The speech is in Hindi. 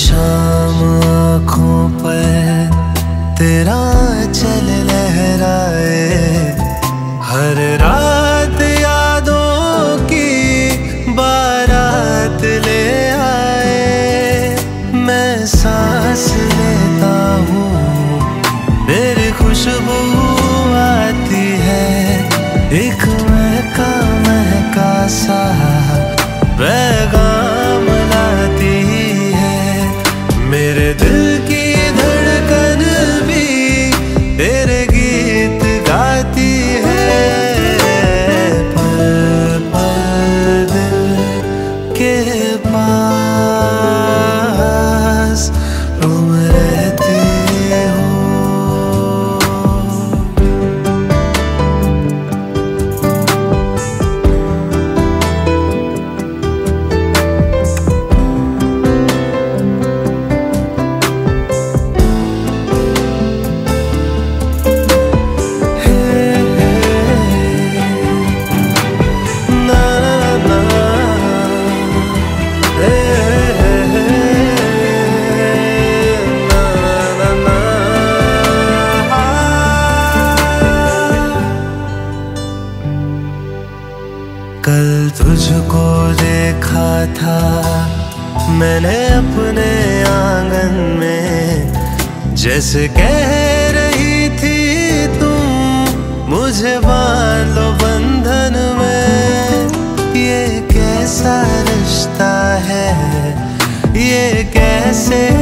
शाम आँखों पर तेरा चल लहराए। हर रात यादों की बारात ले आए। मैं सांस लेता हूँ मेरे खुशबू आती है। एक महका महका सा दिल की तुझको देखा था। मैंने अपने आँगन में जैसे कह रही थी तुम, मुझे बाँध लो बंधन में। ये कैसा रिश्ता है? ये कैसे